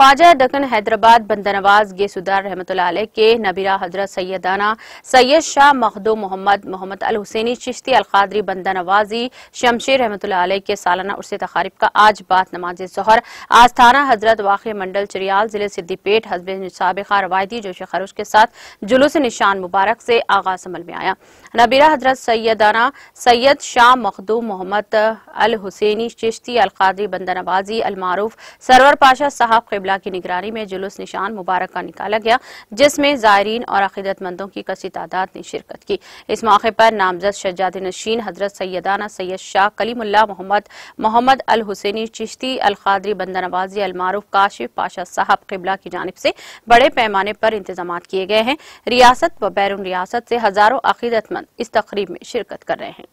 ख्वाजा दकन हैदराबाद बंदनवाज गेसुदार रहमत के नबीरा हज़रत सैदाना सैयद शाह मखदू मोहम्मद मोहम्मद अल हुसैनी चिश्ती अलकादरी बंदनवाजी शमशेर रहमत के सालाना उर्स तकारीब का आज बात नमाज़ जहर। आस्थाना हज़रत वाक़ मंडल चरियाल ज़िले सिद्दीपेट हजब सबका रवायती जोश खरुश के साथ जुलूस निशान मुबारक से आगाज़ अमल में आया। नबीरा हज़रत सैदाना सैयद शाह मखदू मोहम्मद अल हुसैनी चिश्ती अलकादरी बंदनवाजी अलमारूफ सरवर पाशा साहब किबला की निगरानी में जुलूस निशान मुबारक का निकाला गया, जिसमें जायरीन और अकीदतमंदों की कसी तादाद ने शिरकत की। इस मौके पर नामजद शजाद नशीन, हज़रत सैदाना सैयद शाह कलीमुल्ला मोहम्मद मोहम्मद अल हुसैनी चिश्ती अलकादरी बंदनवाजी अलमारूफ, काशिफ पाशा साहब किबला की जानब से बड़े पैमाने पर इंतज़ाम किए गए हैं। रियासत व बैरून रियासत से हज़ारों अकीदतमंद इस तकरीब में शिरकत कर रहे हैं।